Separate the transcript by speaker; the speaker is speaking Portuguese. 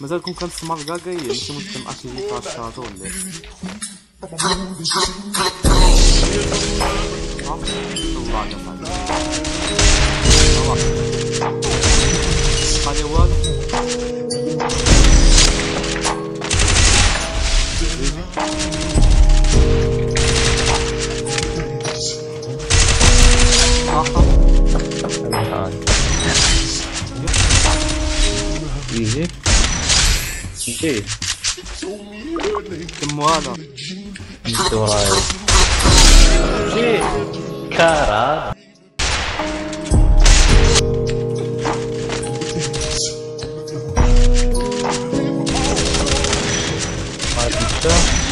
Speaker 1: Mesela com canto se malgaga aí, não sei muito tempo aqui está achado olha. Não
Speaker 2: Ok.
Speaker 1: Demora.
Speaker 2: Então lá. Que caralho. Mas então.